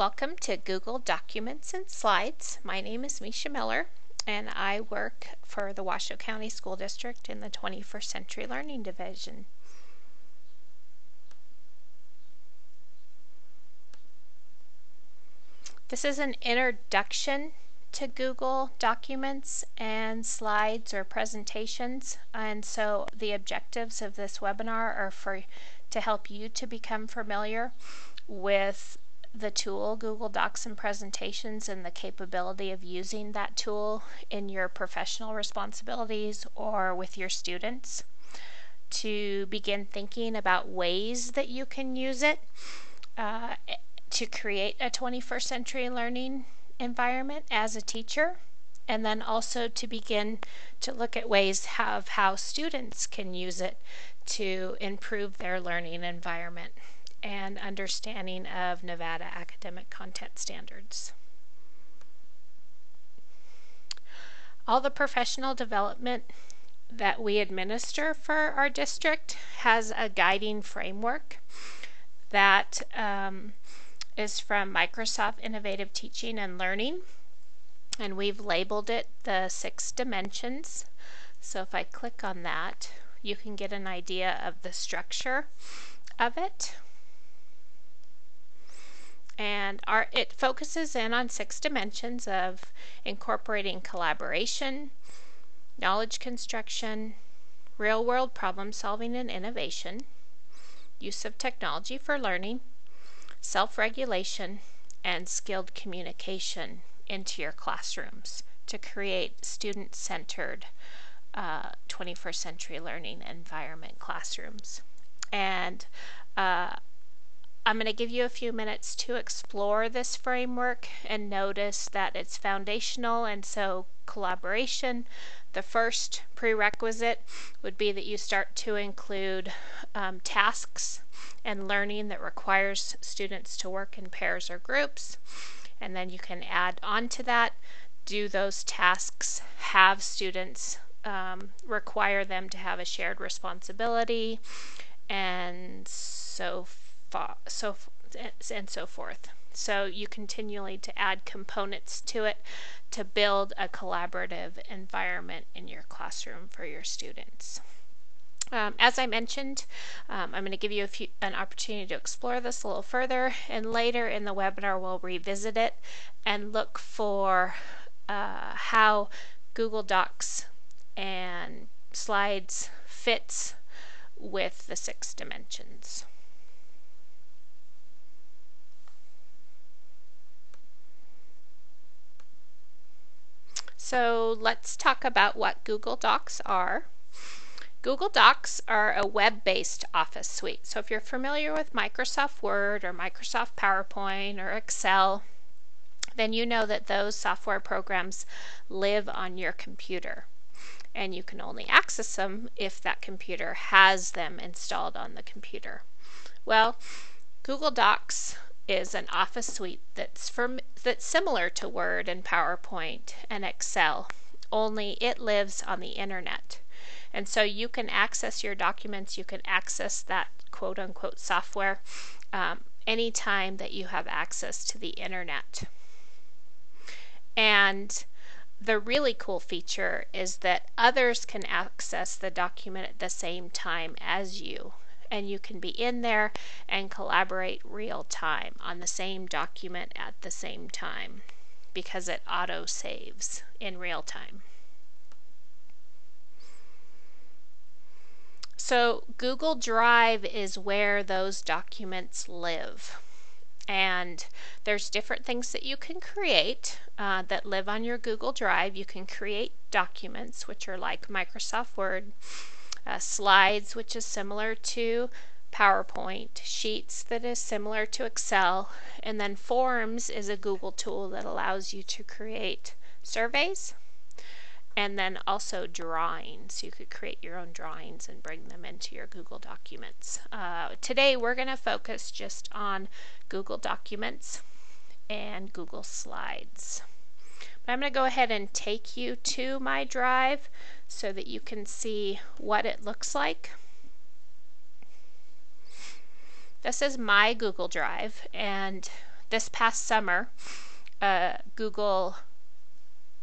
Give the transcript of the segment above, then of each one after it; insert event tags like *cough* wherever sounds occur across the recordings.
Welcome to Google Documents and Slides. My name is Misha Miller and I work for the Washoe County School District in the 21st Century Learning Division. This is an introduction to Google Documents and slides or presentations and so the objectives of this webinar are for to help you to become familiar with the tool Google Docs and Presentations and the capability of using that tool in your professional responsibilities or with your students to begin thinking about ways that you can use it uh, to create a 21st century learning environment as a teacher and then also to begin to look at ways of how students can use it to improve their learning environment and understanding of Nevada academic content standards. All the professional development that we administer for our district has a guiding framework that um, is from Microsoft Innovative Teaching and Learning and we've labeled it the six dimensions. So if I click on that, you can get an idea of the structure of it. And our, it focuses in on six dimensions of incorporating collaboration, knowledge construction, real world problem solving and innovation, use of technology for learning, self regulation, and skilled communication into your classrooms to create student centered uh, 21st century learning environment classrooms. And uh, I'm going to give you a few minutes to explore this framework and notice that it's foundational and so collaboration. The first prerequisite would be that you start to include um, tasks and learning that requires students to work in pairs or groups and then you can add on to that do those tasks have students um, require them to have a shared responsibility and so so and so forth so you continually to add components to it to build a collaborative environment in your classroom for your students um, as I mentioned, um, I'm going to give you few, an opportunity to explore this a little further, and later in the webinar we'll revisit it and look for uh, how Google Docs and slides fits with the six dimensions. So let's talk about what Google Docs are. Google Docs are a web-based office suite. So if you're familiar with Microsoft Word or Microsoft PowerPoint or Excel, then you know that those software programs live on your computer. And you can only access them if that computer has them installed on the computer. Well, Google Docs is an office suite that's that's similar to Word and PowerPoint and Excel, only it lives on the internet. And so you can access your documents, you can access that quote unquote software um, anytime that you have access to the internet. And the really cool feature is that others can access the document at the same time as you. And you can be in there and collaborate real time on the same document at the same time because it auto saves in real time. So Google Drive is where those documents live. And there's different things that you can create uh, that live on your Google Drive. You can create documents, which are like Microsoft Word, slides, which is similar to PowerPoint, Sheets that is similar to Excel, and then Forms is a Google tool that allows you to create surveys and then also drawings. You could create your own drawings and bring them into your Google Documents. Uh, today we're going to focus just on Google Documents and Google Slides. But I'm going to go ahead and take you to my drive so that you can see what it looks like. This is my Google Drive and this past summer, uh, Google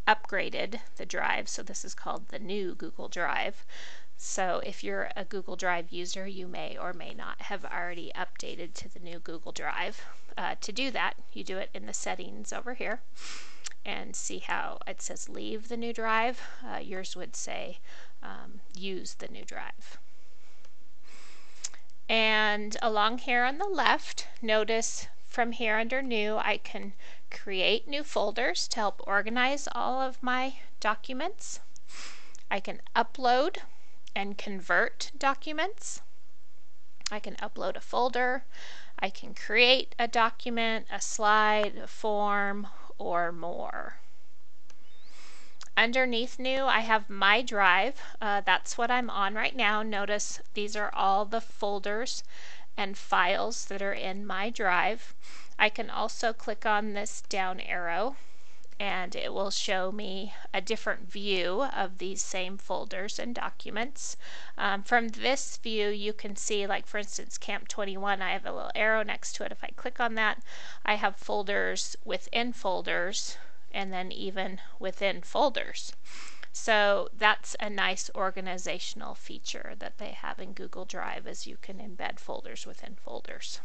upgraded the drive, so this is called the new Google Drive. So if you're a Google Drive user, you may or may not have already updated to the new Google Drive. Uh, to do that, you do it in the settings over here and see how it says leave the new drive. Uh, yours would say um, use the new drive. And along here on the left, notice from here under new, I can create new folders to help organize all of my documents. I can upload and convert documents. I can upload a folder. I can create a document, a slide, a form, or more. Underneath new, I have my drive. Uh, that's what I'm on right now. Notice these are all the folders and files that are in my drive. I can also click on this down arrow and it will show me a different view of these same folders and documents. Um, from this view you can see like for instance Camp 21 I have a little arrow next to it if I click on that I have folders within folders and then even within folders. So that's a nice organizational feature that they have in Google Drive as you can embed folders within folders.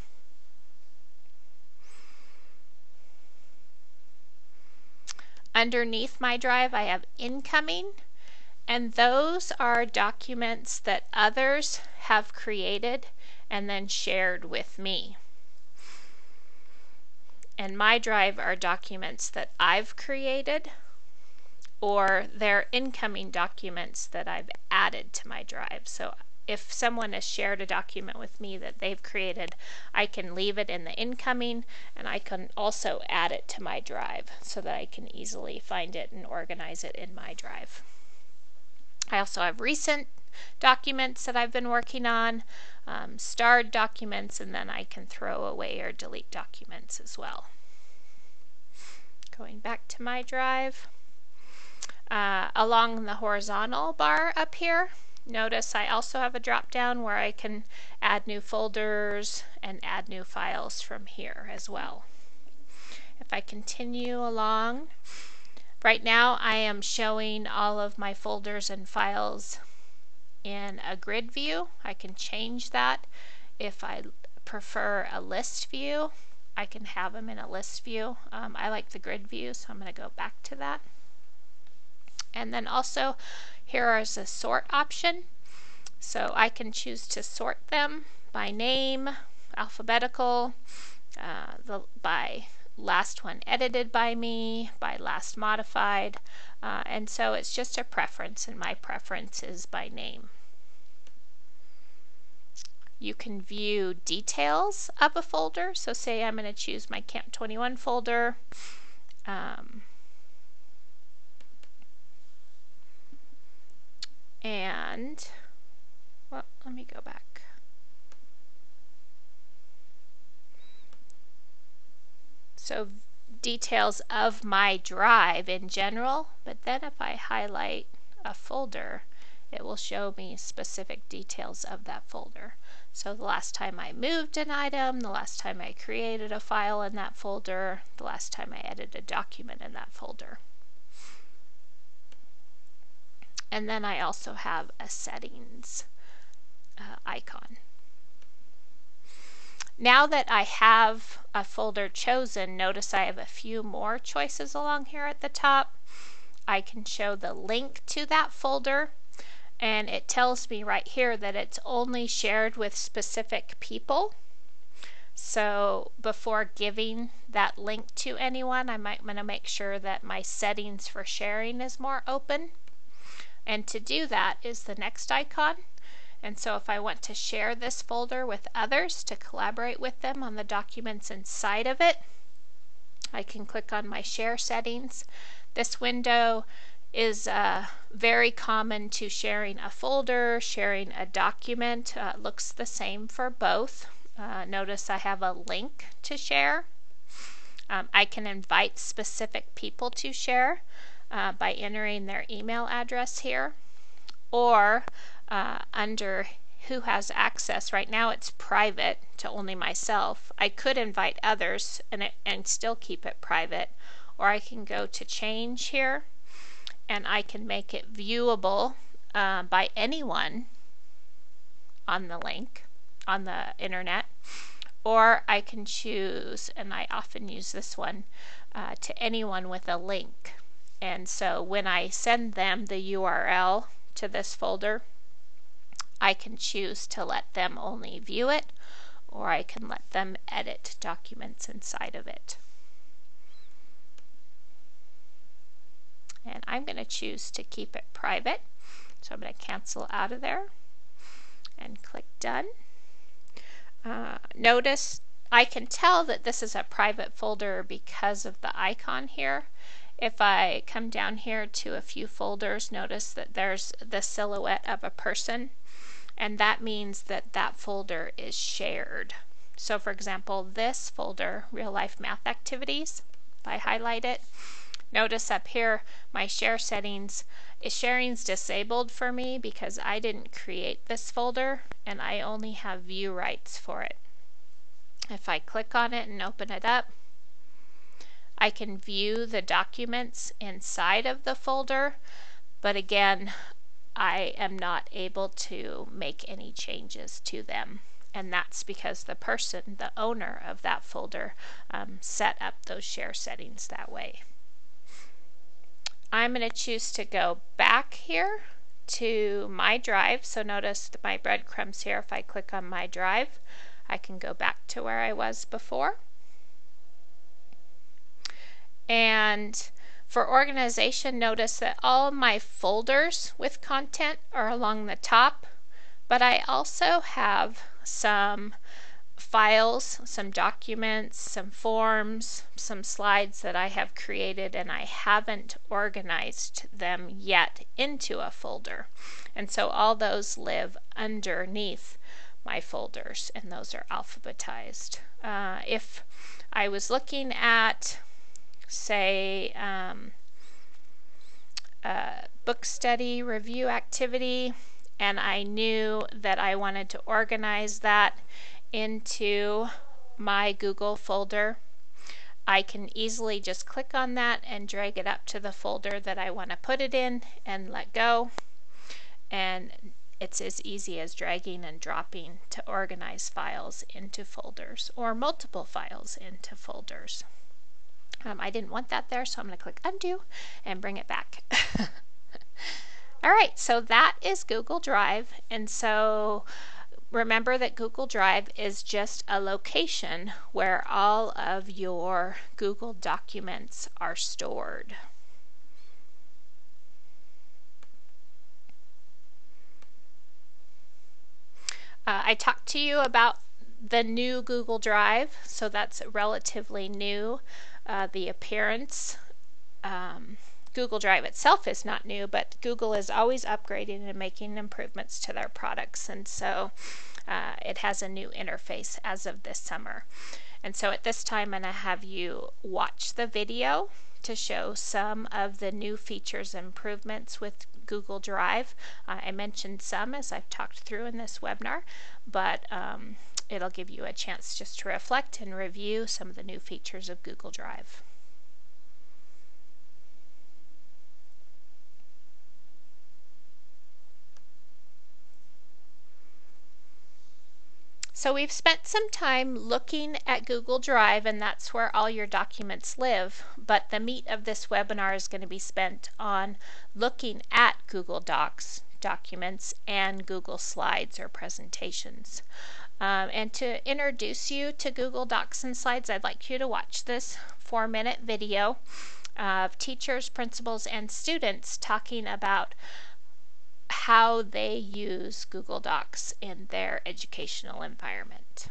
Underneath my drive, I have incoming, and those are documents that others have created and then shared with me. And my drive are documents that I've created or they're incoming documents that I've added to my drive. So if someone has shared a document with me that they've created, I can leave it in the incoming and I can also add it to my drive so that I can easily find it and organize it in my drive. I also have recent documents that I've been working on, um, starred documents, and then I can throw away or delete documents as well. Going back to my drive. Uh, along the horizontal bar up here, Notice I also have a drop down where I can add new folders and add new files from here as well. If I continue along, right now I am showing all of my folders and files in a grid view. I can change that. If I prefer a list view, I can have them in a list view. Um, I like the grid view, so I'm going to go back to that. And then also here is a sort option. So I can choose to sort them by name, alphabetical, uh, the, by last one edited by me, by last modified, uh, and so it's just a preference, and my preference is by name. You can view details of a folder, so say I'm going to choose my Camp 21 folder. Um, and well, let me go back. So details of my drive in general, but then if I highlight a folder, it will show me specific details of that folder. So the last time I moved an item, the last time I created a file in that folder, the last time I edited a document in that folder. And then I also have a settings uh, icon. Now that I have a folder chosen, notice I have a few more choices along here at the top. I can show the link to that folder and it tells me right here that it's only shared with specific people. So before giving that link to anyone, I might want to make sure that my settings for sharing is more open. And to do that is the next icon. And so if I want to share this folder with others to collaborate with them on the documents inside of it, I can click on my share settings. This window is uh, very common to sharing a folder, sharing a document. Uh, looks the same for both. Uh, notice I have a link to share. Um, I can invite specific people to share uh, by entering their email address here or uh, under who has access. Right now it's private to only myself. I could invite others and, it, and still keep it private. Or I can go to change here and I can make it viewable uh, by anyone on the link on the internet. Or I can choose, and I often use this one, uh, to anyone with a link. And so when I send them the URL to this folder, I can choose to let them only view it or I can let them edit documents inside of it. And I'm going to choose to keep it private. So I'm going to cancel out of there and click done. Uh, notice I can tell that this is a private folder because of the icon here. If I come down here to a few folders, notice that there's the silhouette of a person and that means that that folder is shared. So for example, this folder, Real Life Math Activities, if I highlight it, notice up here my share settings, is sharing's disabled for me because I didn't create this folder and I only have view rights for it. If I click on it and open it up, I can view the documents inside of the folder, but again, I am not able to make any changes to them. And that's because the person, the owner of that folder, um, set up those share settings that way. I'm going to choose to go back here to my drive. So notice my breadcrumbs here. If I click on my drive, I can go back to where I was before. And for organization, notice that all my folders with content are along the top, but I also have some files, some documents, some forms, some slides that I have created and I haven't organized them yet into a folder. And so all those live underneath my folders and those are alphabetized. Uh, if I was looking at say um, book study review activity and I knew that I wanted to organize that into my Google folder. I can easily just click on that and drag it up to the folder that I want to put it in and let go. And it's as easy as dragging and dropping to organize files into folders or multiple files into folders. Um, I didn't want that there, so I'm going to click undo and bring it back. *laughs* All right, so that is Google Drive. And so remember that Google Drive is just a location where all of your Google documents are stored. Uh, I talked to you about the new Google Drive, so that's relatively new. Uh, the appearance, um, Google Drive itself is not new, but Google is always upgrading and making improvements to their products, and so uh, it has a new interface as of this summer. And so at this time, I'm going to have you watch the video to show some of the new features and improvements with Google Drive. Uh, I mentioned some as I've talked through in this webinar, but um, it'll give you a chance just to reflect and review some of the new features of Google Drive. So we've spent some time looking at Google Drive and that's where all your documents live, but the meat of this webinar is going to be spent on looking at Google Docs documents and Google Slides or presentations. Um, and to introduce you to Google Docs and Slides, I'd like you to watch this four minute video of teachers, principals, and students talking about how they use Google Docs in their educational environment.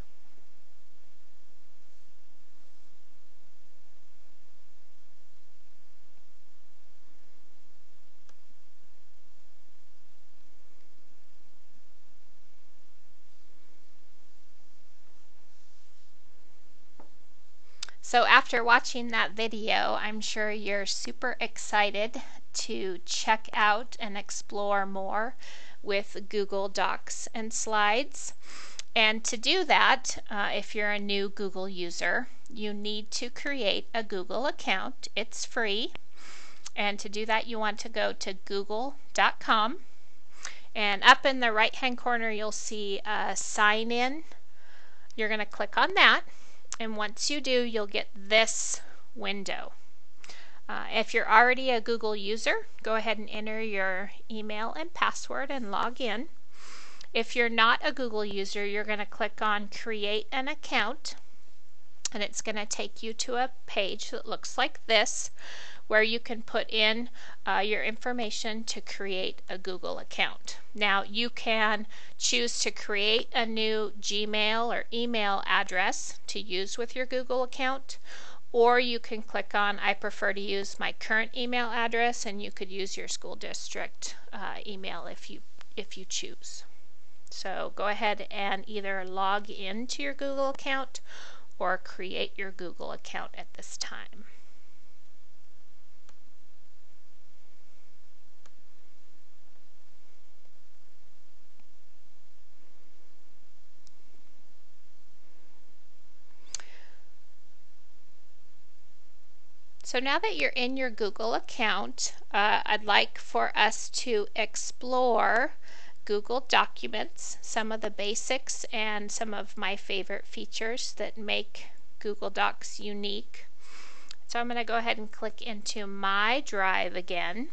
So after watching that video, I'm sure you're super excited to check out and explore more with Google Docs and Slides. And to do that, uh, if you're a new Google user, you need to create a Google account. It's free. And to do that, you want to go to google.com. And up in the right hand corner, you'll see a sign in. You're going to click on that. And once you do, you'll get this window. Uh, if you're already a Google user, go ahead and enter your email and password and log in. If you're not a Google user, you're going to click on Create an Account, and it's going to take you to a page that looks like this where you can put in uh, your information to create a Google account. Now, you can choose to create a new Gmail or email address to use with your Google account, or you can click on I prefer to use my current email address and you could use your school district uh, email if you if you choose. So go ahead and either log into your Google account or create your Google account at this time. So now that you're in your Google account, uh, I'd like for us to explore Google Documents, some of the basics and some of my favorite features that make Google Docs unique. So I'm going to go ahead and click into My Drive again.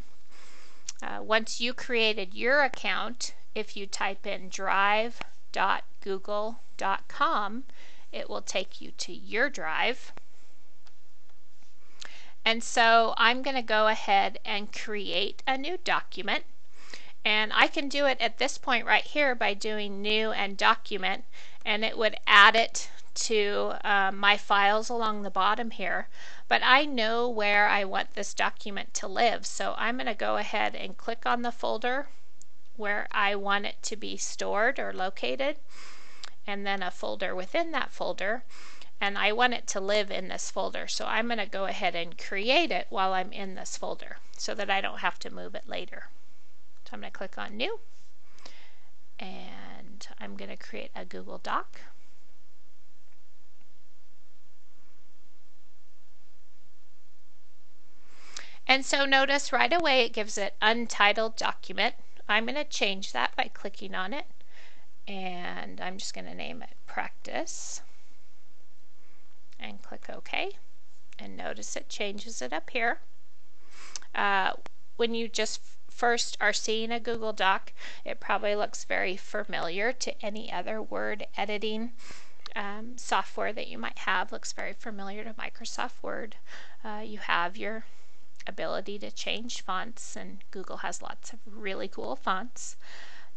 Uh, once you created your account, if you type in drive.google.com, it will take you to your drive. And so I'm going to go ahead and create a new document. And I can do it at this point right here by doing new and document and it would add it to um, my files along the bottom here. But I know where I want this document to live. So I'm going to go ahead and click on the folder where I want it to be stored or located and then a folder within that folder and I want it to live in this folder. So I'm going to go ahead and create it while I'm in this folder so that I don't have to move it later. So I'm going to click on New, and I'm going to create a Google Doc. And so notice right away it gives it untitled document. I'm going to change that by clicking on it. And I'm just going to name it practice. And click OK. And notice it changes it up here. Uh, when you just first are seeing a Google Doc, it probably looks very familiar to any other word editing um, software that you might have. Looks very familiar to Microsoft Word. Uh, you have your ability to change fonts, and Google has lots of really cool fonts.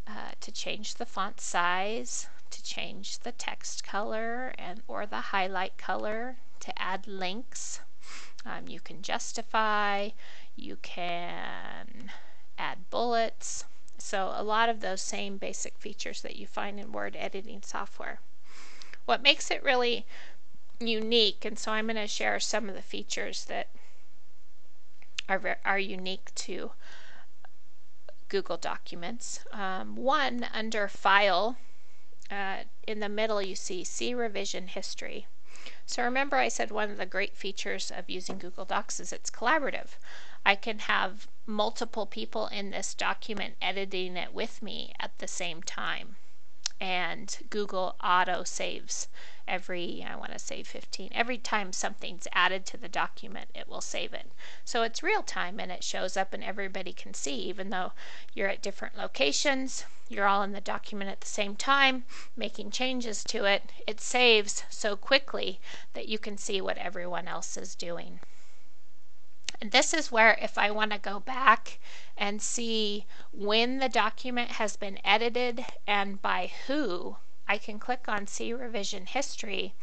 Uh, to change the font size, to change the text color and or the highlight color, to add links. Um, you can justify, you can add bullets. So a lot of those same basic features that you find in word editing software. What makes it really unique, and so I'm going to share some of the features that are, are unique to Google Documents. Um, one, under File, uh, in the middle you see See Revision History. So remember I said one of the great features of using Google Docs is it's collaborative. I can have multiple people in this document editing it with me at the same time. And Google auto saves every, I want to say 15, every time something's added to the document, it will save it. So it's real time and it shows up and everybody can see, even though you're at different locations, you're all in the document at the same time, making changes to it. It saves so quickly that you can see what everyone else is doing. And this is where if I want to go back and see when the document has been edited and by who, I can click on See Revision History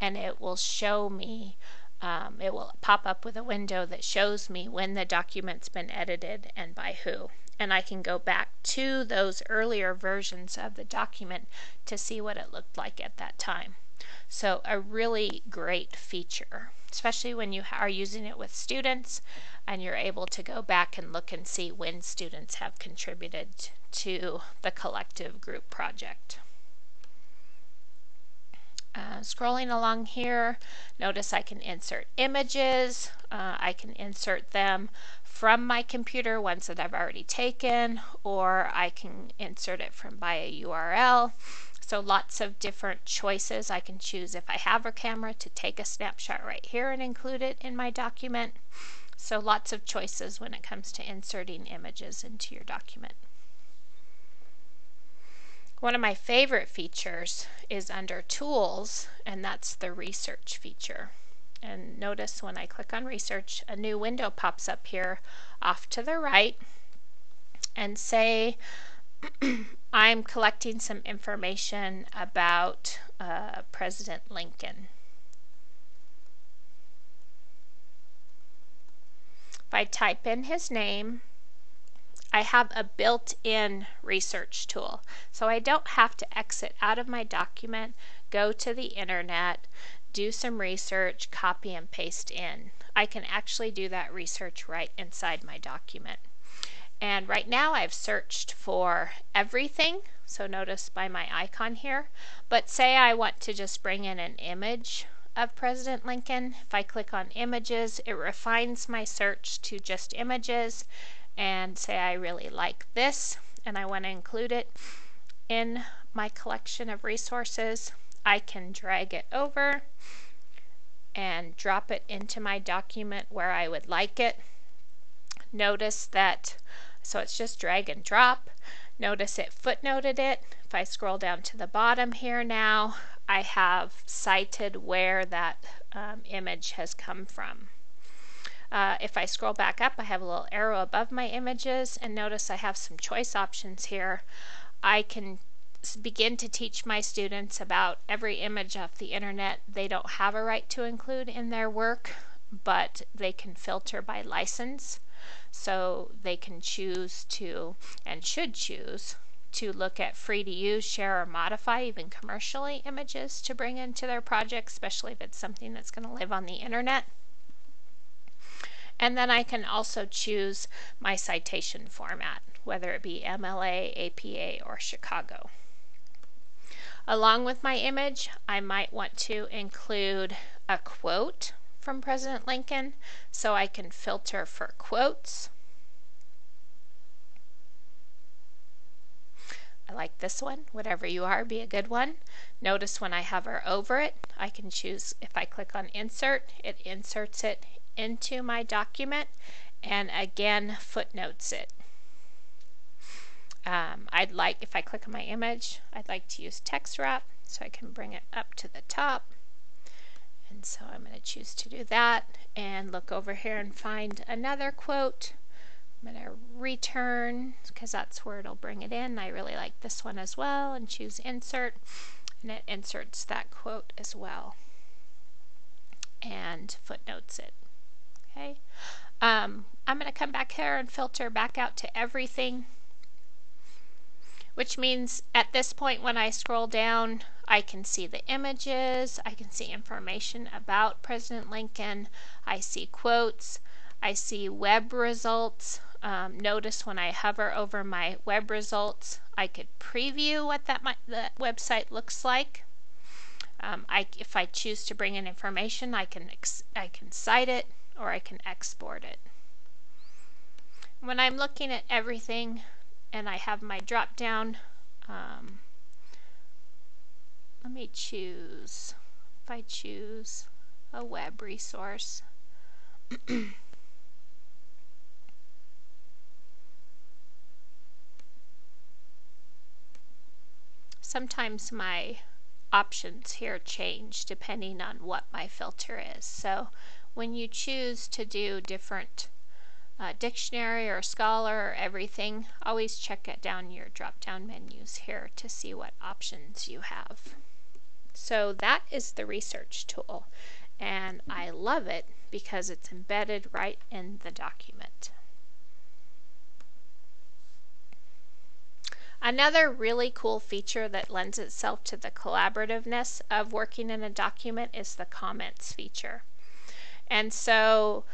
and it will show me, um, it will pop up with a window that shows me when the document's been edited and by who. and I can go back to those earlier versions of the document to see what it looked like at that time. So a really great feature, especially when you are using it with students and you're able to go back and look and see when students have contributed to the collective group project. Uh, scrolling along here, notice I can insert images. Uh, I can insert them from my computer, ones that I've already taken, or I can insert it from by a URL. So lots of different choices. I can choose if I have a camera to take a snapshot right here and include it in my document. So lots of choices when it comes to inserting images into your document. One of my favorite features is under Tools, and that's the Research feature. And notice when I click on Research, a new window pops up here off to the right. And say I'm collecting some information about uh, President Lincoln. If I type in his name, I have a built-in research tool. So I don't have to exit out of my document, go to the internet, do some research, copy and paste in. I can actually do that research right inside my document. And right now I've searched for everything. So notice by my icon here. But say I want to just bring in an image of President Lincoln. If I click on images, it refines my search to just images and say I really like this and I want to include it in my collection of resources. I can drag it over and drop it into my document where I would like it. Notice that, so it's just drag and drop. Notice it footnoted it. If I scroll down to the bottom here now, I have cited where that um, image has come from. Uh, if I scroll back up, I have a little arrow above my images, and notice I have some choice options here. I can begin to teach my students about every image off the internet they don't have a right to include in their work, but they can filter by license. So they can choose to, and should choose, to look at free to use, share, or modify even commercially images to bring into their project, especially if it's something that's going to live on the internet. And then I can also choose my citation format, whether it be MLA, APA, or Chicago. Along with my image, I might want to include a quote from President Lincoln so I can filter for quotes. I like this one. Whatever you are, be a good one. Notice when I hover over it, I can choose, if I click on insert, it inserts it into my document and again footnotes it. Um, I'd like, if I click on my image, I'd like to use text wrap so I can bring it up to the top. And so I'm going to choose to do that and look over here and find another quote. I'm going to return because that's where it'll bring it in. I really like this one as well and choose insert and it inserts that quote as well and footnotes it. Okay, um, I'm going to come back here and filter back out to everything which means at this point when I scroll down, I can see the images, I can see information about President Lincoln, I see quotes, I see web results. Um, notice when I hover over my web results, I could preview what that, that website looks like. Um, I, if I choose to bring in information, I can, I can cite it or I can export it. When I'm looking at everything, and I have my drop down. Um, let me choose, if I choose a web resource. *clears throat* Sometimes my options here change depending on what my filter is. So when you choose to do different uh, dictionary or scholar or everything, always check it down your drop down menus here to see what options you have. So that is the research tool and I love it because it's embedded right in the document. Another really cool feature that lends itself to the collaborativeness of working in a document is the comments feature. And so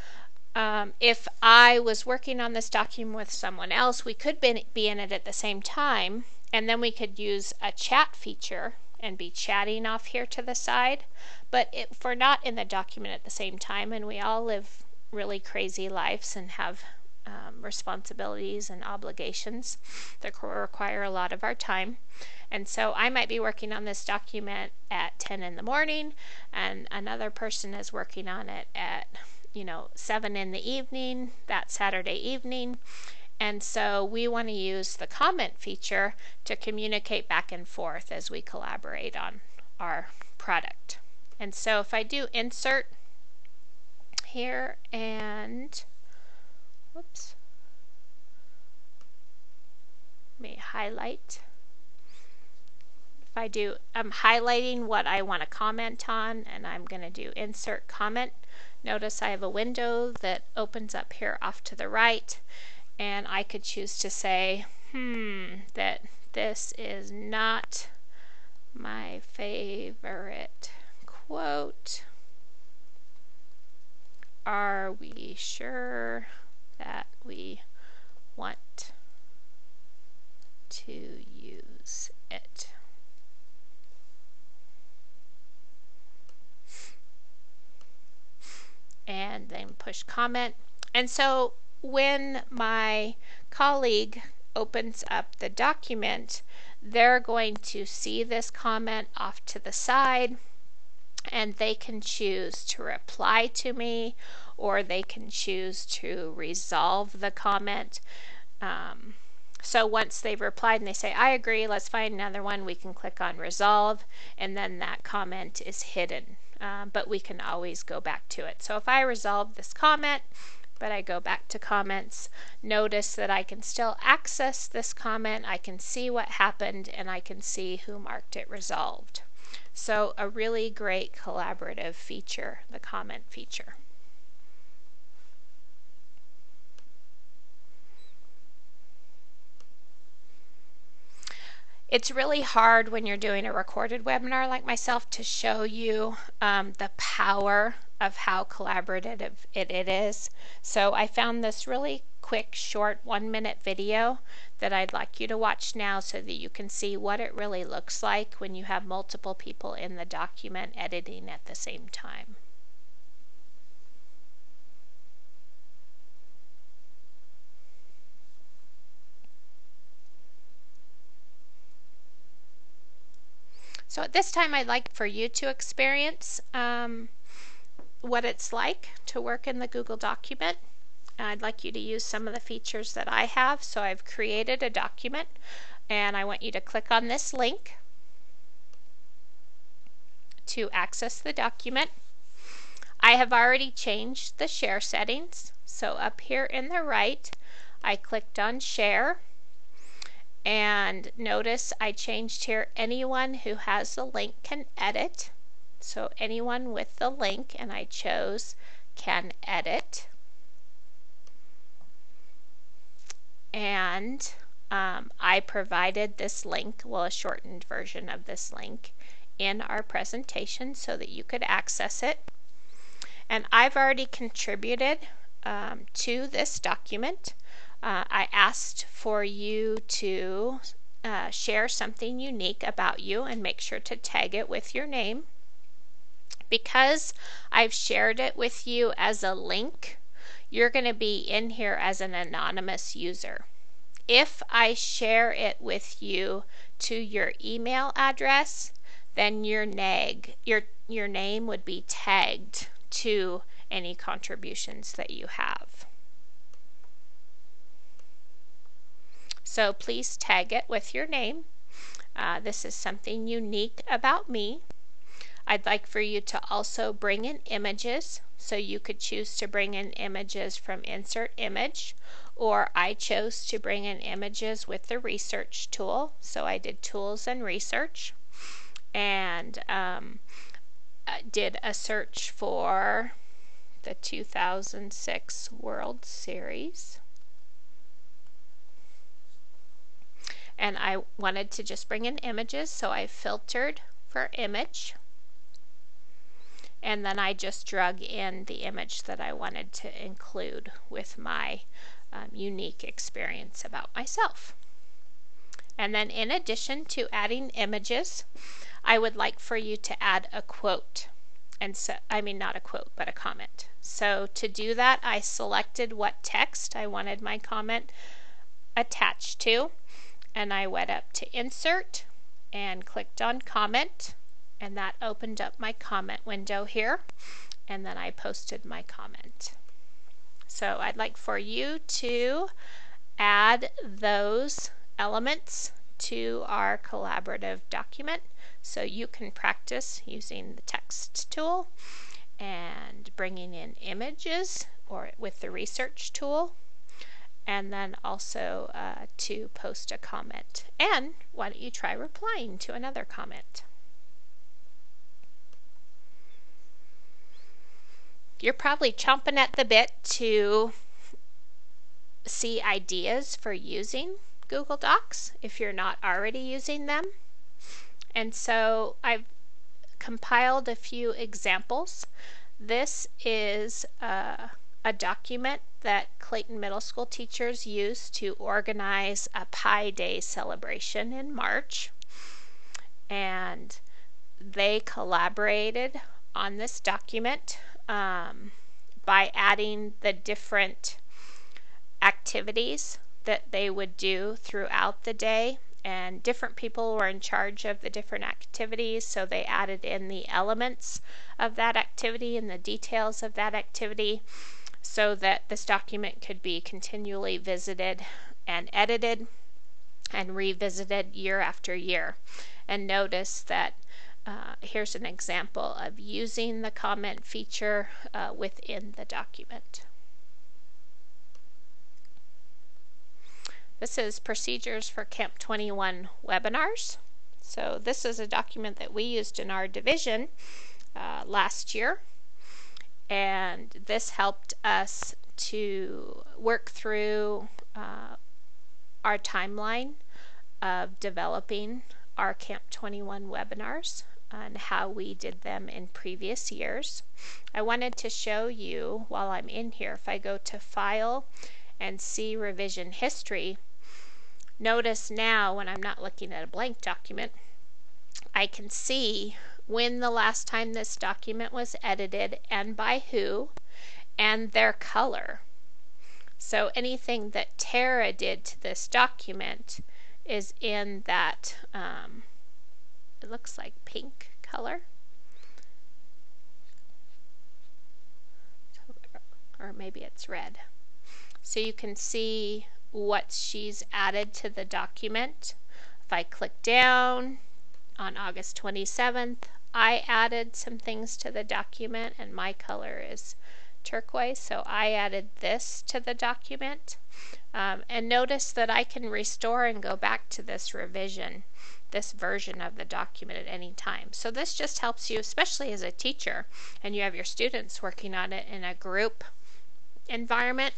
um, if I was working on this document with someone else, we could be, in it at the same time, and then we could use a chat feature and be chatting off here to the side. But if we're not in the document at the same time, and we all live really crazy lives and have um, responsibilities and obligations that require a lot of our time. And so I might be working on this document at 10 in the morning, and another person is working on it at, you know, 7 in the evening, that Saturday evening. And so we want to use the comment feature to communicate back and forth as we collaborate on our product. And so if I do insert here and whoops, may highlight. If I do, I'm highlighting what I want to comment on and I'm going to do insert comment. Notice I have a window that opens up here off to the right and I could choose to say, hmm, that this is not my favorite quote. Are we sure that we want to use it? Then push comment. And so when my colleague opens up the document, they're going to see this comment off to the side and they can choose to reply to me or they can choose to resolve the comment. Um, so once they've replied and they say, I agree, let's find another one, we can click on resolve and then that comment is hidden. Um, but we can always go back to it. So if I resolve this comment, but I go back to comments, notice that I can still access this comment, I can see what happened, and I can see who marked it resolved. So a really great collaborative feature, the comment feature. It's really hard when you're doing a recorded webinar like myself to show you um, the power of how collaborative it, it is. So I found this really quick, short, one minute video that I'd like you to watch now so that you can see what it really looks like when you have multiple people in the document editing at the same time. So at this time, I'd like for you to experience um, what it's like to work in the Google document. I'd like you to use some of the features that I have. So I've created a document and I want you to click on this link to access the document. I have already changed the share settings. So up here in the right, I clicked on share and notice I changed here anyone who has the link can edit. So anyone with the link, and I chose can edit. And um, I provided this link, well, a shortened version of this link in our presentation so that you could access it. And I've already contributed um, to this document. Uh, I asked for you to uh, share something unique about you and make sure to tag it with your name. Because I've shared it with you as a link, you're going to be in here as an anonymous user. If I share it with you to your email address, then your nag, your your name would be tagged to any contributions that you have. So please tag it with your name. Uh, this is something unique about me. I'd like for you to also bring in images. So you could choose to bring in images from insert image or I chose to bring in images with the research tool. So I did tools and research and um, did a search for the 2006 World Series. And I wanted to just bring in images, so I filtered for image. And then I just drug in the image that I wanted to include with my um, unique experience about myself. And then in addition to adding images, I would like for you to add a quote. And so, I mean, not a quote, but a comment. So to do that, I selected what text I wanted my comment attached to. And I went up to insert and clicked on comment. And that opened up my comment window here. And then I posted my comment. So I'd like for you to add those elements to our collaborative document so you can practice using the text tool and bringing in images or with the research tool and then also uh, to post a comment. And why don't you try replying to another comment? You're probably chomping at the bit to see ideas for using Google Docs if you're not already using them. And so I've compiled a few examples. This is a, a document that Clayton Middle School teachers use to organize a Pi Day celebration in March. And they collaborated on this document um, by adding the different activities that they would do throughout the day and different people were in charge of the different activities so they added in the elements of that activity and the details of that activity so that this document could be continually visited and edited and revisited year after year and notice that uh, here's an example of using the comment feature uh, within the document. This is procedures for Camp 21 webinars. So this is a document that we used in our division uh, last year. And this helped us to work through uh, our timeline of developing our Camp 21 webinars and how we did them in previous years. I wanted to show you while I'm in here, if I go to File and see Revision History, Notice now when I'm not looking at a blank document, I can see when the last time this document was edited and by who and their color. So anything that Tara did to this document is in that, um, it looks like pink color. Or maybe it's red. So you can see what she's added to the document. If I click down on August 27th, I added some things to the document and my color is turquoise, so I added this to the document. Um, and notice that I can restore and go back to this revision, this version of the document at any time. So this just helps you, especially as a teacher, and you have your students working on it in a group environment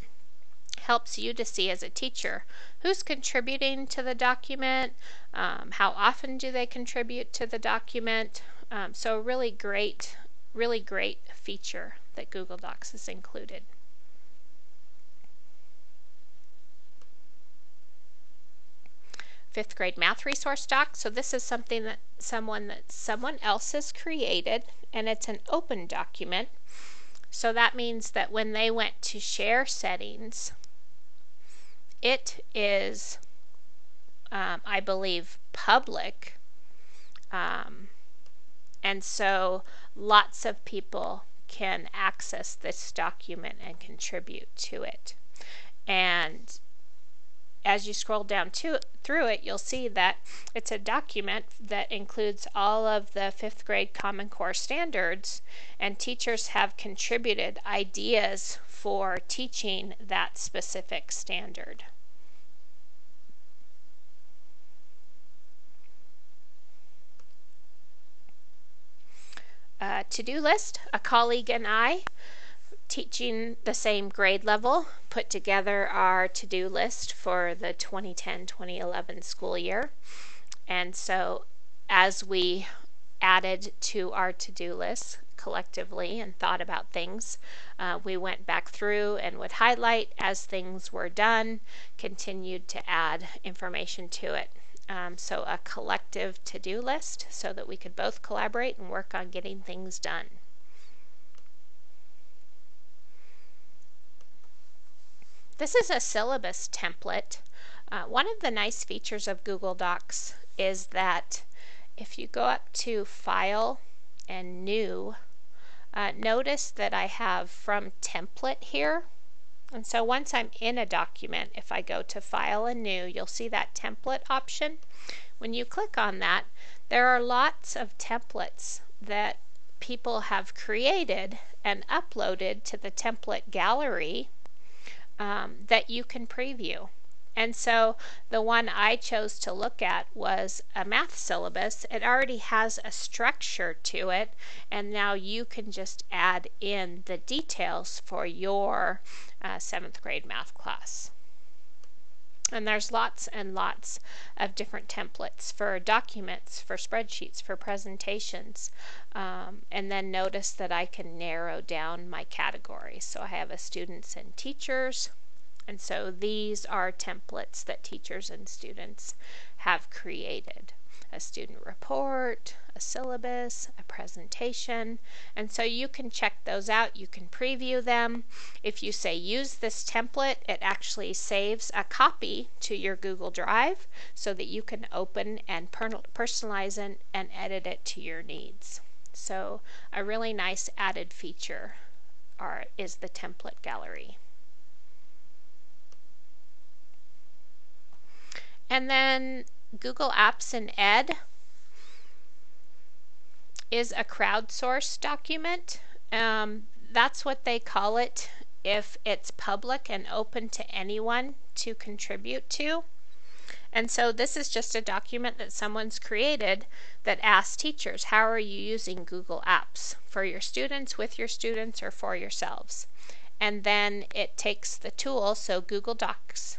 helps you to see as a teacher who's contributing to the document, um, how often do they contribute to the document. Um, so really great, really great feature that Google Docs has included. Fifth grade math resource doc. So this is something that someone that someone else has created and it's an open document. So that means that when they went to share settings, it is, um, I believe, public. Um, and so lots of people can access this document and contribute to it. And as you scroll down to, through it, you'll see that it's a document that includes all of the fifth grade Common Core standards, and teachers have contributed ideas for teaching that specific standard. Uh, to-do list, a colleague and I teaching the same grade level put together our to do list for the 2010 2011 school year. And so, as we added to our to do list collectively and thought about things, uh, we went back through and would highlight as things were done, continued to add information to it. Um, so, a collective to do list so that we could both collaborate and work on getting things done. This is a syllabus template. Uh, one of the nice features of Google Docs is that if you go up to File and New, uh, notice that I have from Template here. And so once I'm in a document, if I go to File and New, you'll see that template option. When you click on that, there are lots of templates that people have created and uploaded to the template gallery um, that you can preview. And so the one I chose to look at was a math syllabus. It already has a structure to it, and now you can just add in the details for your uh, seventh grade math class. And there's lots and lots of different templates for documents, for spreadsheets, for presentations. Um, and then notice that I can narrow down my categories. So I have a students and teachers. And so these are templates that teachers and students have created a student report, a syllabus, a presentation. And so you can check those out. You can preview them. If you say use this template, it actually saves a copy to your Google Drive so that you can open and personalize it and edit it to your needs. So a really nice added feature are, is the template gallery. And then Google Apps and Ed is a crowdsourced document. Um, that's what they call it if it's public and open to anyone to contribute to. And so this is just a document that someone's created that asks teachers, how are you using Google Apps for your students, with your students, or for yourselves? And then it takes the tool, so Google Docs,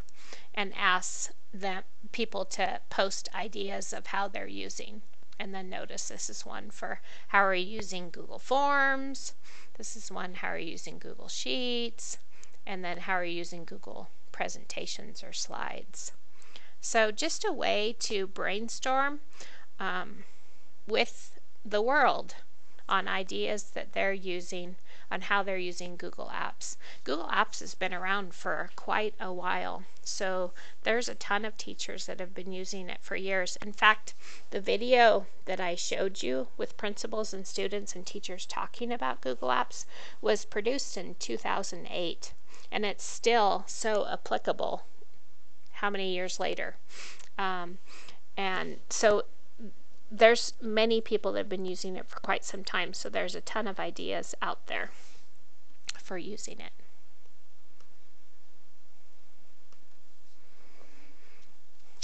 and asks them people to post ideas of how they're using. And then notice this is one for how are you using Google Forms. This is one how are you using Google Sheets. And then how are you using Google presentations or slides. So just a way to brainstorm um, with the world on ideas that they're using on how they're using Google Apps. Google Apps has been around for quite a while, so there's a ton of teachers that have been using it for years. In fact, the video that I showed you with principals and students and teachers talking about Google Apps was produced in 2008, and it's still so applicable how many years later. Um, and so there's many people that have been using it for quite some time, so there's a ton of ideas out there for using it.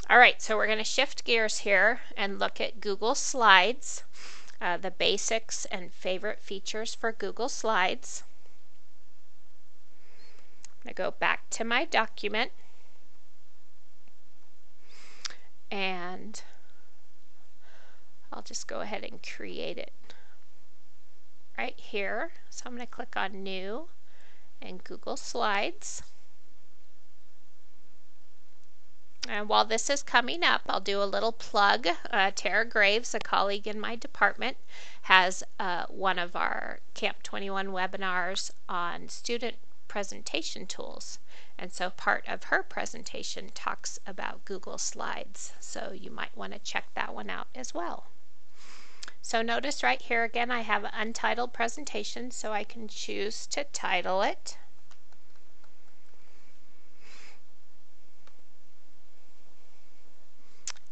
All right, so we're going to shift gears here and look at Google Slides, uh, the basics and favorite features for Google Slides. I'm going to go back to my document and I'll just go ahead and create it right here. So I'm going to click on New and Google Slides. And while this is coming up, I'll do a little plug. Uh, Tara Graves, a colleague in my department, has uh, one of our Camp 21 webinars on student presentation tools. And so part of her presentation talks about Google Slides. So you might want to check that one out as well. So notice right here again I have an untitled presentation so I can choose to title it.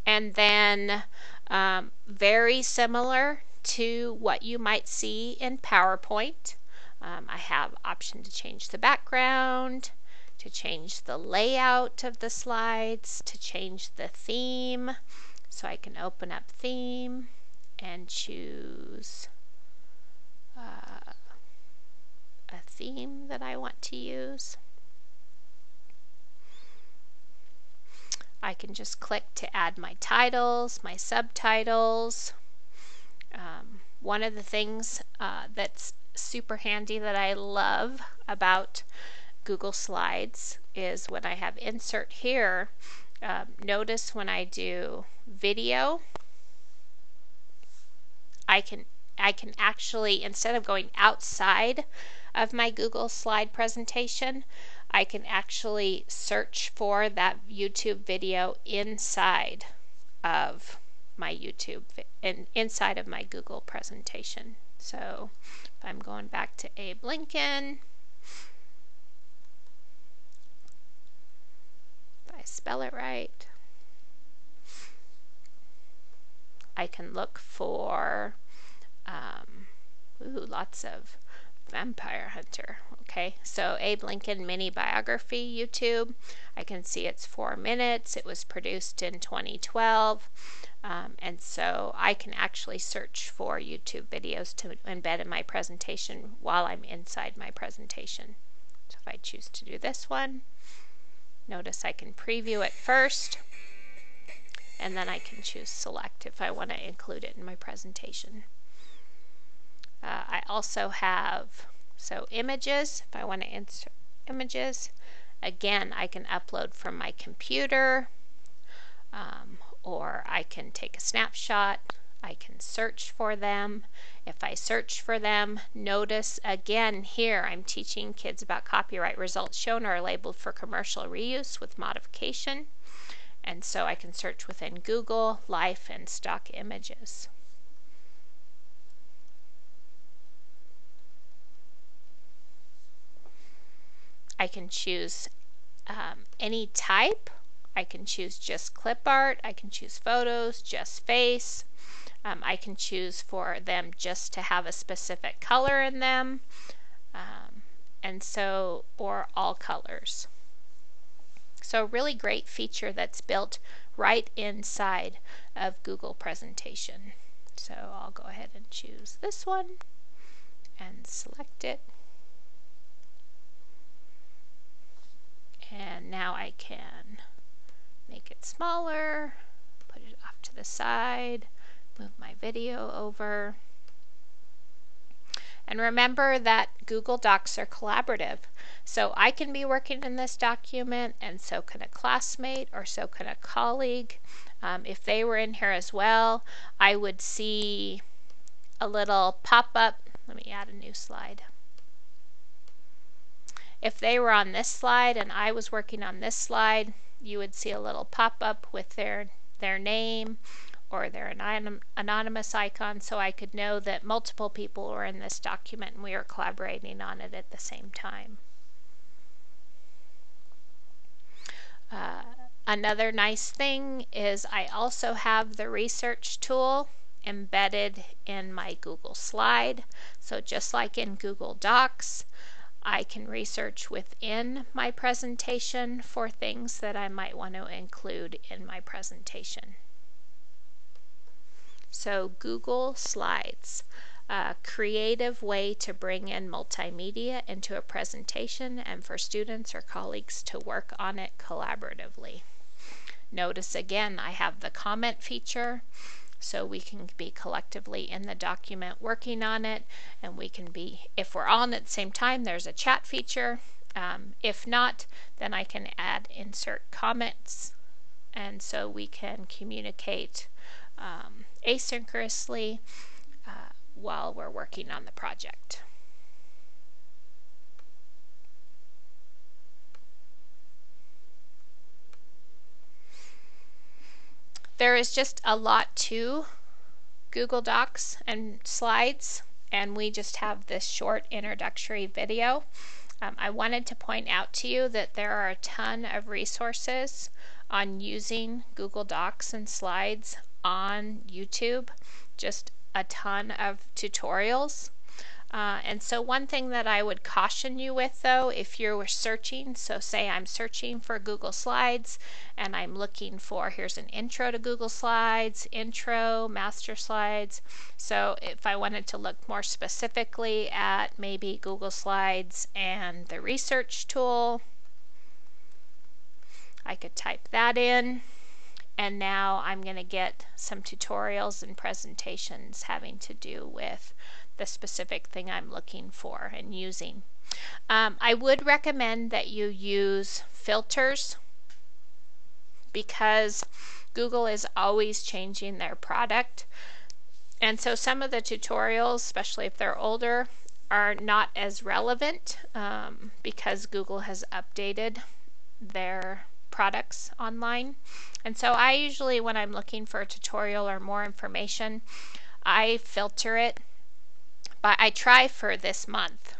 And then um, very similar to what you might see in PowerPoint. Um, I have option to change the background, to change the layout of the slides, to change the theme. So I can open up theme and choose uh, a theme that I want to use. I can just click to add my titles, my subtitles. Um, one of the things uh, that's super handy that I love about Google Slides is when I have insert here, um, notice when I do video, I can I can actually instead of going outside of my Google slide presentation, I can actually search for that YouTube video inside of my YouTube and inside of my Google presentation. So if I'm going back to Abe Lincoln, if I spell it right, I can look for um, ooh, lots of Vampire Hunter. Okay, so Abe Lincoln mini biography YouTube. I can see it's four minutes. It was produced in 2012. Um, and so I can actually search for YouTube videos to embed in my presentation while I'm inside my presentation. So if I choose to do this one, notice I can preview it first and then I can choose select if I want to include it in my presentation. Uh, I also have, so images, if I want to insert images, again, I can upload from my computer, um, or I can take a snapshot. I can search for them. If I search for them, notice again here I'm teaching kids about copyright results shown are labeled for commercial reuse with modification. And so I can search within Google, Life, and stock images. I can choose um, any type. I can choose just clip art. I can choose photos, just face. Um, I can choose for them just to have a specific color in them. Um, and so, or all colors. So a really great feature that's built right inside of Google Presentation. So I'll go ahead and choose this one and select it. And now I can make it smaller, put it off to the side, move my video over. And remember that Google Docs are collaborative. So I can be working in this document, and so can a classmate, or so can a colleague. Um, if they were in here as well, I would see a little pop up. Let me add a new slide if they were on this slide and I was working on this slide, you would see a little pop-up with their, their name or their anonymous icon so I could know that multiple people were in this document and we were collaborating on it at the same time. Uh, another nice thing is I also have the research tool embedded in my Google slide. So just like in Google Docs, I can research within my presentation for things that I might want to include in my presentation. So Google Slides, a creative way to bring in multimedia into a presentation and for students or colleagues to work on it collaboratively. Notice again I have the comment feature so we can be collectively in the document working on it and we can be if we're on at the same time there's a chat feature um, if not then I can add insert comments and so we can communicate um, asynchronously uh, while we're working on the project. There is just a lot to Google Docs and slides, and we just have this short introductory video. Um, I wanted to point out to you that there are a ton of resources on using Google Docs and slides on YouTube, just a ton of tutorials. Uh, and so, one thing that I would caution you with, though, if you were searching, so say I'm searching for Google Slides and I'm looking for here's an intro to Google Slides, intro, master slides. So, if I wanted to look more specifically at maybe Google Slides and the research tool, I could type that in. And now I'm going to get some tutorials and presentations having to do with the specific thing I'm looking for and using. Um, I would recommend that you use filters because Google is always changing their product. And so some of the tutorials, especially if they're older, are not as relevant um, because Google has updated their products online. And so I usually, when I'm looking for a tutorial or more information, I filter it but I try for this month.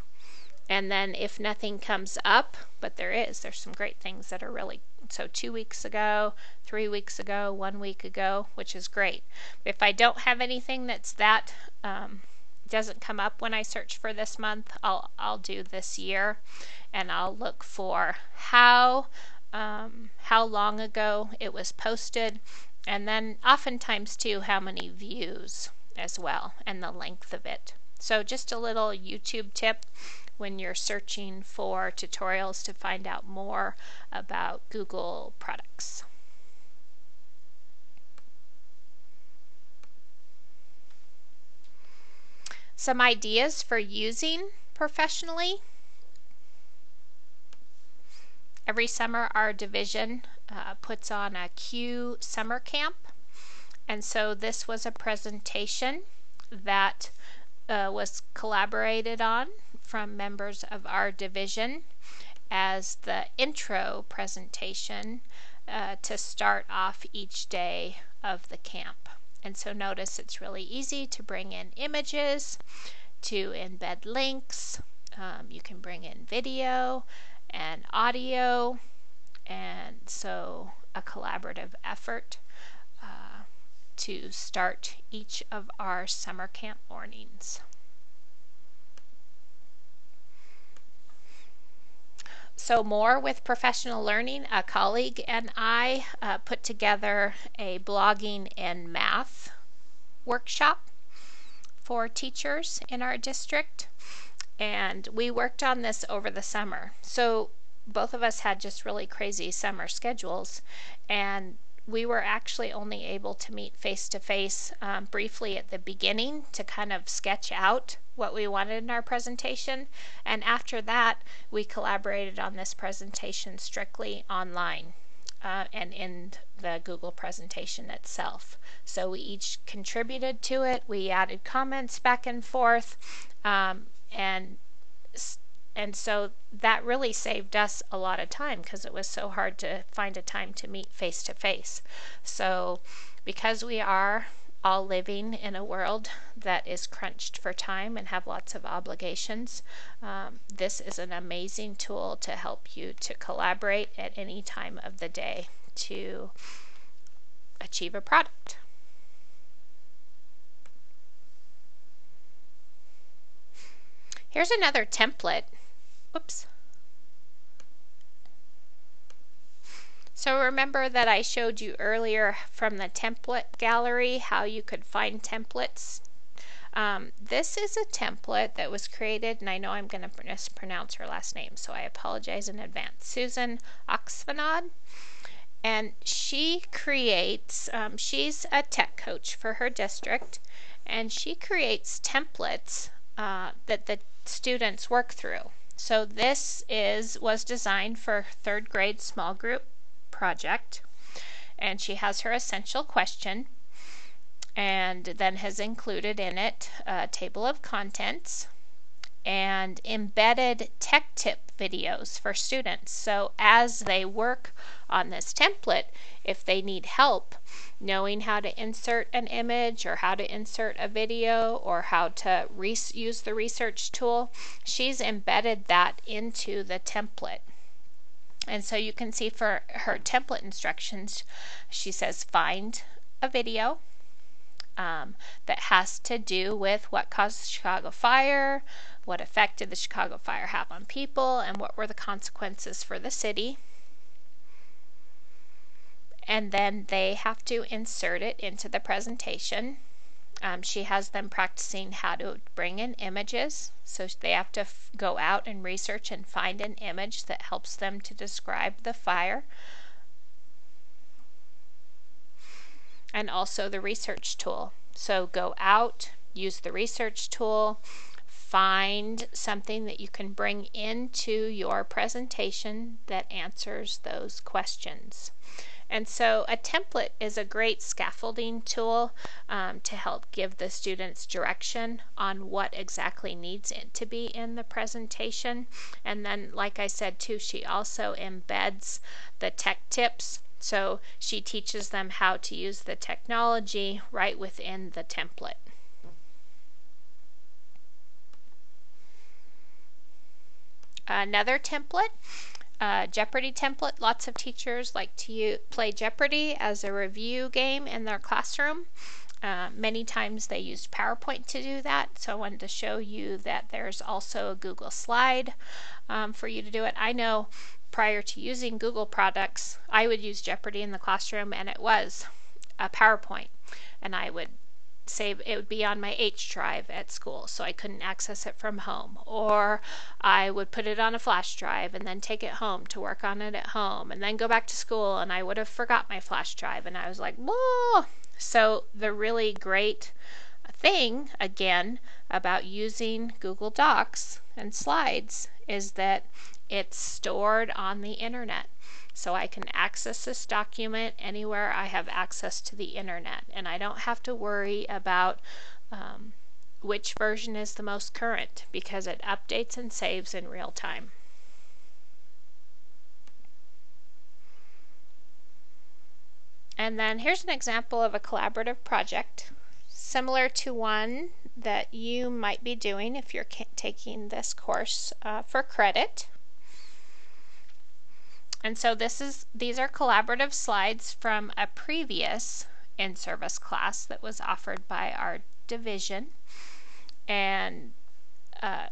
And then if nothing comes up, but there is, there's some great things that are really so two weeks ago, three weeks ago, one week ago, which is great. If I don't have anything that's that um, doesn't come up when I search for this month, I'll I'll do this year, and I'll look for how um, how long ago it was posted, and then oftentimes too how many views as well, and the length of it. So just a little YouTube tip when you're searching for tutorials to find out more about Google products. Some ideas for using professionally. Every summer, our division uh, puts on a Q summer camp. And so this was a presentation that uh, was collaborated on from members of our division as the intro presentation uh, to start off each day of the camp. And so notice it's really easy to bring in images, to embed links. Um, you can bring in video and audio, and so a collaborative effort to start each of our summer camp mornings. So, more with professional learning, a colleague and I uh, put together a blogging and math workshop for teachers in our district. And we worked on this over the summer. So, both of us had just really crazy summer schedules. And we were actually only able to meet face to face briefly at the beginning to kind of sketch out what we wanted in our presentation. And after that, we collaborated on this presentation strictly online. Uh, and in the Google presentation itself. So we each contributed to it. We added comments back and forth, um, and and so that really saved us a lot of time because it was so hard to find a time to meet face to face. So, because we are all living in a world that is crunched for time and have lots of obligations, um, this is an amazing tool to help you to collaborate at any time of the day to achieve a product. Here's another template Oops. So remember that I showed you earlier from the template gallery how you could find templates. Um, this is a template that was created, and I know I'm going to mispronounce her last name, so I apologize in advance. Susan Oxfanad. And she creates, um, she's a tech coach for her district, and she creates templates uh, that the students work through. So this is was designed for third grade small group project. And she has her essential question and then has included in it a table of contents and embedded tech tip videos for students. So as they work on this template, if they need help knowing how to insert an image or how to insert a video or how to use the research tool, she's embedded that into the template. And so you can see for her template instructions, she says find a video, um, that has to do with what caused the Chicago fire, what effect did the Chicago fire have on people, and what were the consequences for the city. And then they have to insert it into the presentation. Um, she has them practicing how to bring in images. So they have to go out and research and find an image that helps them to describe the fire. And also the research tool. So go out, use the research tool, find something that you can bring into your presentation that answers those questions. And so a template is a great scaffolding tool um, to help give the students direction on what exactly needs to be in the presentation. And then, like I said too, she also embeds the tech tips. So she teaches them how to use the technology right within the template. Another template Jeopardy template. Lots of teachers like to play Jeopardy as a review game in their classroom. Uh, many times they use PowerPoint to do that, so I wanted to show you that there's also a Google slide um, for you to do it. I know prior to using Google products, I would use Jeopardy in the classroom, and it was a PowerPoint, and I would save it would be on my H drive at school, so I couldn't access it from home. Or I would put it on a flash drive and then take it home to work on it at home, and then go back to school, and I would have forgot my flash drive, and I was like, whoa. So the really great thing again about using Google Docs and slides is that it's stored on the internet. So I can access this document anywhere I have access to the internet, and I don't have to worry about um, which version is the most current because it updates and saves in real time. And then here's an example of a collaborative project similar to one that you might be doing if you're taking this course uh, for credit. And so this is these are collaborative slides from a previous in-service class that was offered by our division. And uh,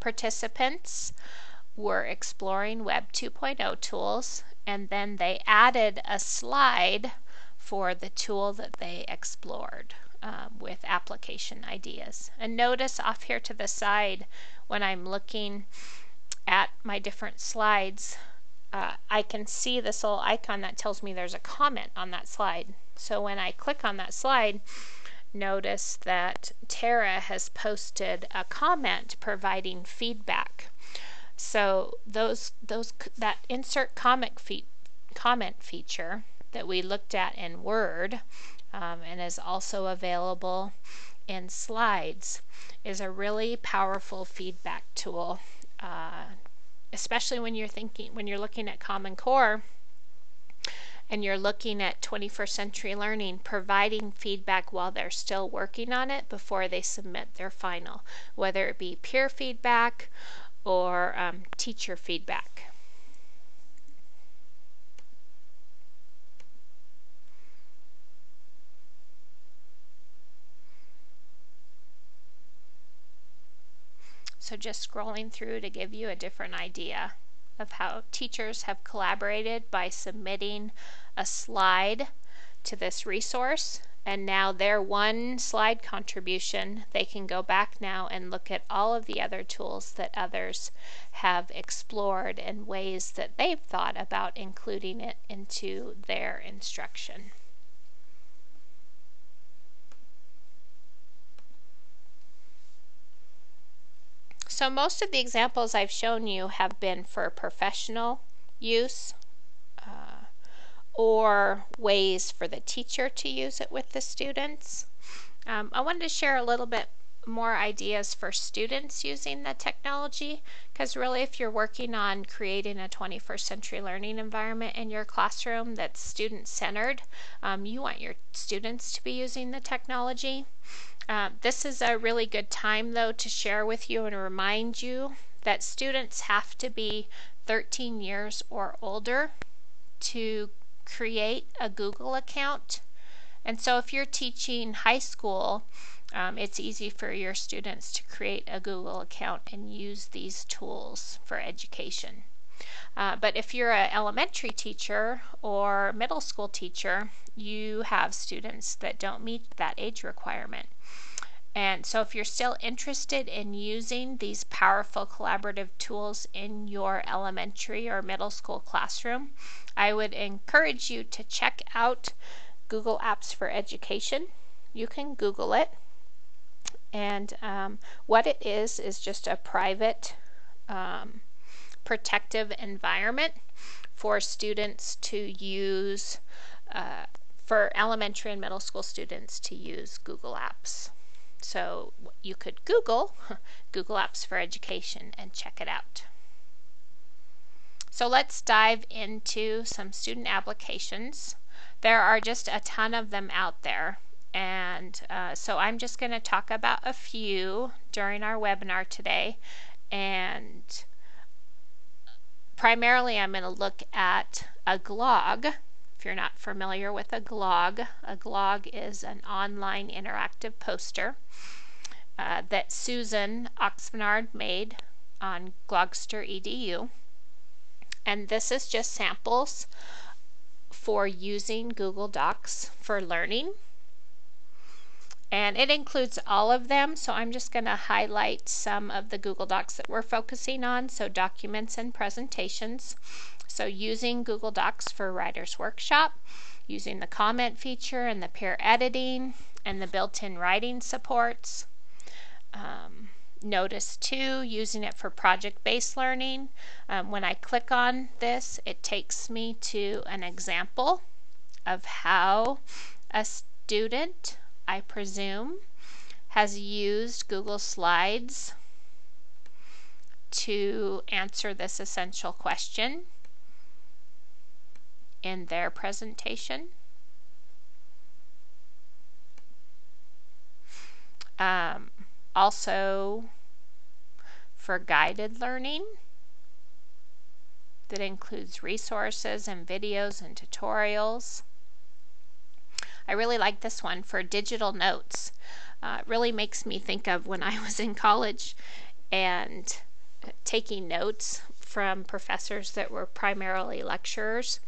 participants were exploring Web 2.0 tools, and then they added a slide for the tool that they explored um, with application ideas. And notice off here to the side when I'm looking my different slides, uh, I can see this little icon that tells me there's a comment on that slide. So when I click on that slide, notice that Tara has posted a comment providing feedback. So those those that insert comment fe comment feature that we looked at in Word um, and is also available in slides is a really powerful feedback tool uh, especially when you're thinking when you're looking at Common Core and you're looking at 21st century learning, providing feedback while they're still working on it before they submit their final, whether it be peer feedback or um, teacher feedback. So just scrolling through to give you a different idea of how teachers have collaborated by submitting a slide to this resource and now their one slide contribution they can go back now and look at all of the other tools that others have explored and ways that they've thought about including it into their instruction. So most of the examples I've shown you have been for professional use uh, or ways for the teacher to use it with the students. Um, I wanted to share a little bit more ideas for students using the technology. Because really if you're working on creating a 21st century learning environment in your classroom that's student centered um, you want your students to be using the technology. Uh, this is a really good time, though, to share with you and remind you that students have to be 13 years or older to create a Google account. And so if you're teaching high school, um, it's easy for your students to create a Google account and use these tools for education. Uh, but if you're an elementary teacher or middle school teacher, you have students that don't meet that age requirement. And so, if you're still interested in using these powerful collaborative tools in your elementary or middle school classroom, I would encourage you to check out Google Apps for Education. You can Google it. And um, what it is, is just a private, um, protective environment for students to use, uh, for elementary and middle school students to use Google Apps. So you could Google *laughs* Google Apps for Education and check it out. So let's dive into some student applications. There are just a ton of them out there. And uh, so I'm just going to talk about a few during our webinar today. And primarily, I'm going to look at a GLOG. If you're not familiar with a GLOG, a GLOG is an online interactive poster uh, that Susan Oxnard made on Glogster EDU. And this is just samples for using Google Docs for learning. And it includes all of them, so I'm just going to highlight some of the Google Docs that we're focusing on, so documents and presentations. So using Google Docs for Writer's Workshop, using the comment feature and the peer editing, and the built-in writing supports. Um, notice too, using it for project-based learning. Um, when I click on this, it takes me to an example of how a student I presume, has used Google Slides to answer this essential question in their presentation. Um, also, for guided learning, that includes resources and videos and tutorials. I really like this one for digital notes. Uh, it really makes me think of when I *laughs* was in college and taking notes from professors that were primarily lecturers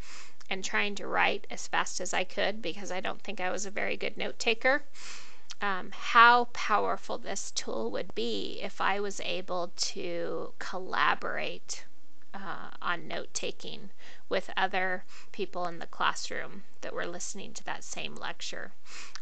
and trying to write as fast as I could because I don't think I was a very good note taker. Um, how powerful this tool would be if I was able to collaborate uh, on note taking with other people in the classroom that were listening to that same lecture.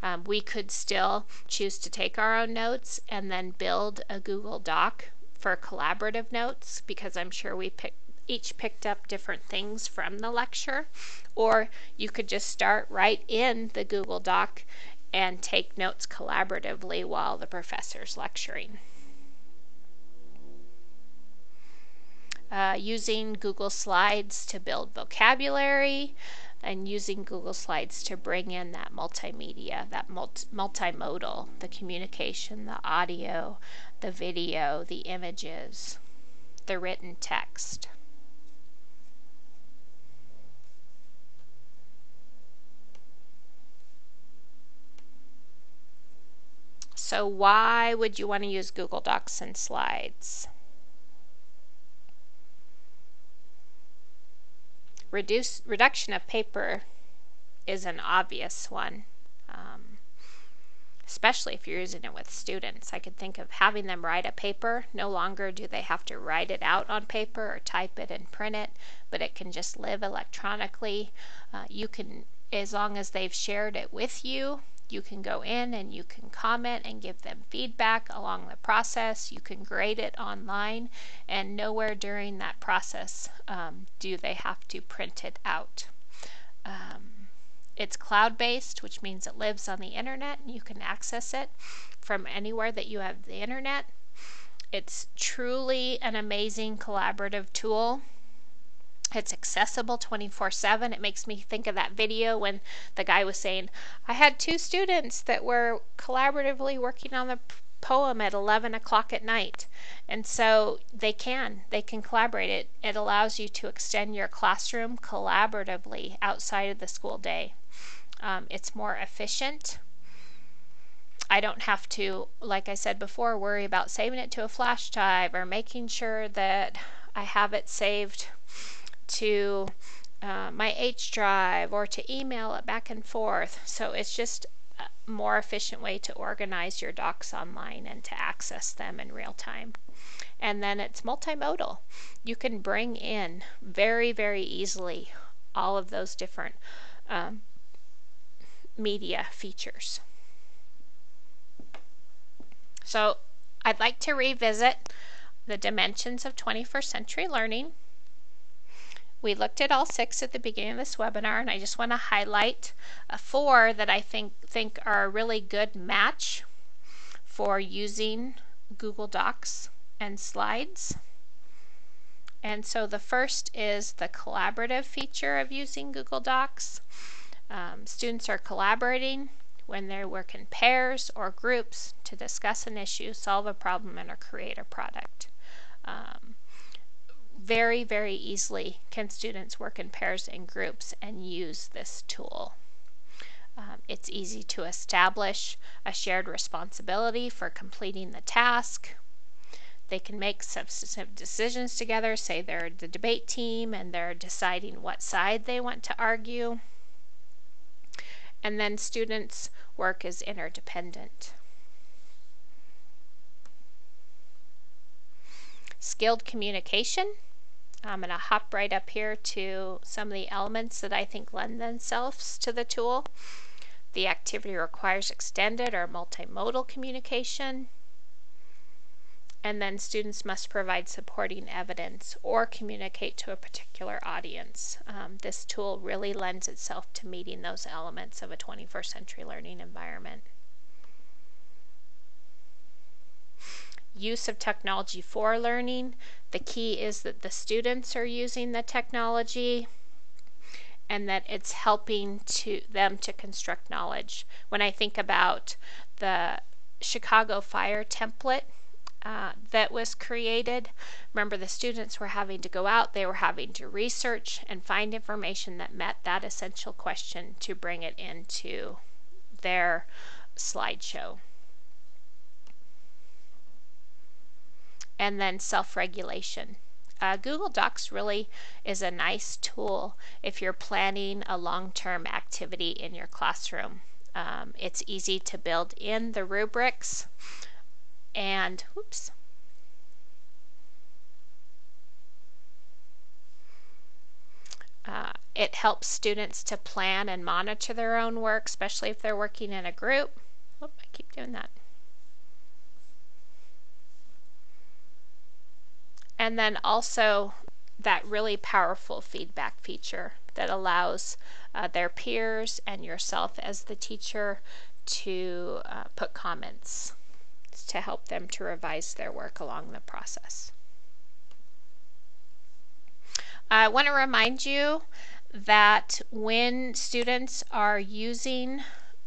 Um, we could still choose to take our own notes and then build a Google Doc for collaborative notes because I'm sure we pick, each picked up different things from the lecture. Or you could just start right in the Google Doc and take notes collaboratively while the professor's lecturing. Uh, using Google Slides to build vocabulary, and using Google Slides to bring in that multimedia, that multi- multimodal, the communication, the audio, the video, the images, the written text. So why would you want to use Google Docs and Slides? Reduce, reduction of paper is an obvious one, um, especially if you're using it with students. I could think of having them write a paper. No longer do they have to write it out on paper or type it and print it, but it can just live electronically. Uh, you can, as long as they've shared it with you, you can go in and you can comment and give them feedback along the process. You can grade it online, and nowhere during that process um, do they have to print it out. Um, it's cloud based, which means it lives on the internet and you can access it from anywhere that you have the internet. It's truly an amazing collaborative tool. It's accessible 24 7. It makes me think of that video when the guy was saying, I had two students that were collaboratively working on the poem at 11 o'clock at night. And so they can, they can collaborate. It, it allows you to extend your classroom collaboratively outside of the school day. Um, it's more efficient. I don't have to, like I said before, worry about saving it to a flash drive or making sure that I have it saved to uh, my H drive or to email it back and forth. So it's just a more efficient way to organize your docs online and to access them in real time. And then it's multimodal. You can bring in very, very easily all of those different um, media features. So I'd like to revisit the dimensions of 21st century learning. We looked at all six at the beginning of this webinar, and I just want to highlight uh, four that I think, think are a really good match for using Google Docs and slides. And so the first is the collaborative feature of using Google Docs. Um, students are collaborating when they work in pairs or groups to discuss an issue, solve a problem, and or create a product. Um, very, very easily can students work in pairs and groups and use this tool. Um, it's easy to establish a shared responsibility for completing the task. They can make substantive decisions together, say they're the debate team and they're deciding what side they want to argue. And then students work is interdependent. Skilled communication. I'm going to hop right up here to some of the elements that I think lend themselves to the tool. The activity requires extended or multimodal communication. And then students must provide supporting evidence or communicate to a particular audience. Um, this tool really lends itself to meeting those elements of a 21st century learning environment. Use of technology for learning. The key is that the students are using the technology and that it's helping to them to construct knowledge. When I think about the Chicago Fire template uh, that was created, remember the students were having to go out, they were having to research and find information that met that essential question to bring it into their slideshow. And then self-regulation. Uh, Google Docs really is a nice tool if you're planning a long-term activity in your classroom. Um, it's easy to build in the rubrics and oops. Uh, it helps students to plan and monitor their own work, especially if they're working in a group. Oh, I keep doing that. And then also that really powerful feedback feature that allows uh, their peers and yourself as the teacher to uh, put comments to help them to revise their work along the process. I want to remind you that when students are using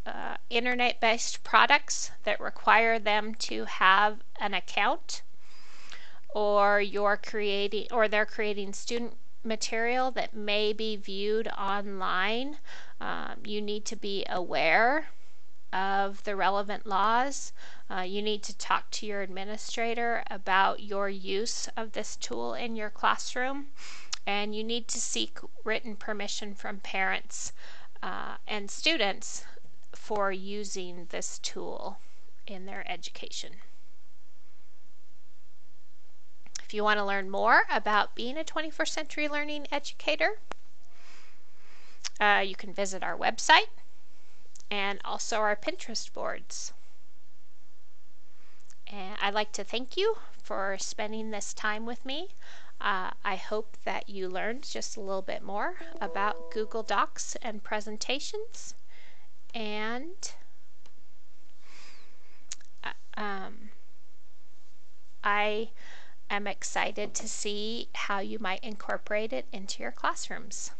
uh, internet-based products that require them to have an account or you're creating or they're creating student material that may be viewed online, um, you need to be aware of the relevant laws. Uh, you need to talk to your administrator about your use of this tool in your classroom, and you need to seek written permission from parents uh, and students for using this tool in their education. If you want to learn more about being a 21st century learning educator, uh, you can visit our website and also our Pinterest boards. And I'd like to thank you for spending this time with me. Uh, I hope that you learned just a little bit more about Google Docs and presentations. And uh, um, I am excited to see how you might incorporate it into your classrooms.